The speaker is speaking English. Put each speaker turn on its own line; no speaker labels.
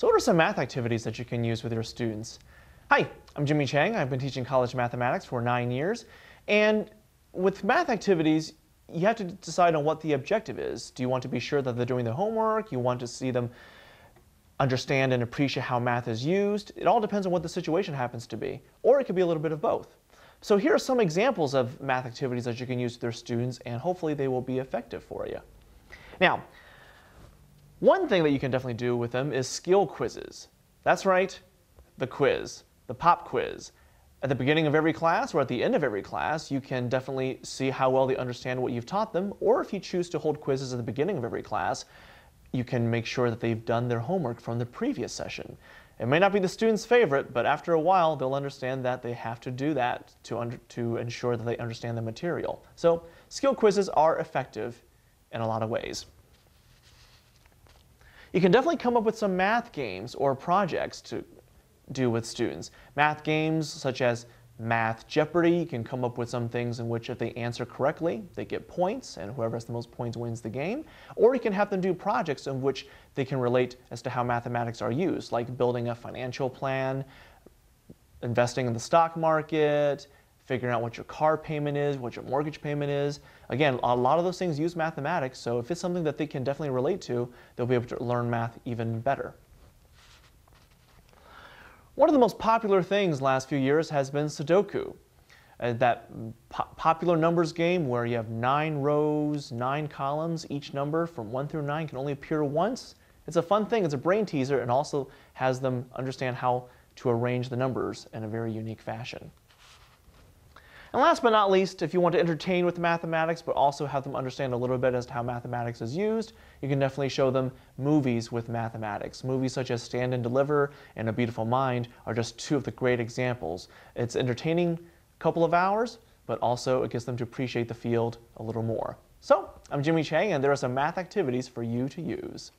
So what are some math activities that you can use with your students? Hi, I'm Jimmy Chang. I've been teaching college mathematics for nine years. And with math activities, you have to decide on what the objective is. Do you want to be sure that they're doing their homework? You want to see them understand and appreciate how math is used? It all depends on what the situation happens to be. Or it could be a little bit of both. So here are some examples of math activities that you can use with your students, and hopefully they will be effective for you. Now, one thing that you can definitely do with them is skill quizzes. That's right, the quiz, the pop quiz. At the beginning of every class or at the end of every class, you can definitely see how well they understand what you've taught them, or if you choose to hold quizzes at the beginning of every class, you can make sure that they've done their homework from the previous session. It may not be the student's favorite, but after a while, they'll understand that they have to do that to, to ensure that they understand the material. So skill quizzes are effective in a lot of ways. You can definitely come up with some math games or projects to do with students. Math games such as Math Jeopardy, you can come up with some things in which if they answer correctly, they get points, and whoever has the most points wins the game. Or you can have them do projects in which they can relate as to how mathematics are used, like building a financial plan, investing in the stock market, figuring out what your car payment is, what your mortgage payment is. Again, a lot of those things use mathematics, so if it's something that they can definitely relate to, they'll be able to learn math even better. One of the most popular things last few years has been Sudoku. Uh, that po popular numbers game where you have nine rows, nine columns, each number from one through nine can only appear once. It's a fun thing, it's a brain teaser, and also has them understand how to arrange the numbers in a very unique fashion. And last but not least, if you want to entertain with mathematics but also have them understand a little bit as to how mathematics is used, you can definitely show them movies with mathematics. Movies such as Stand and Deliver and A Beautiful Mind are just two of the great examples. It's entertaining a couple of hours, but also it gets them to appreciate the field a little more. So, I'm Jimmy Chang and there are some math activities for you to use.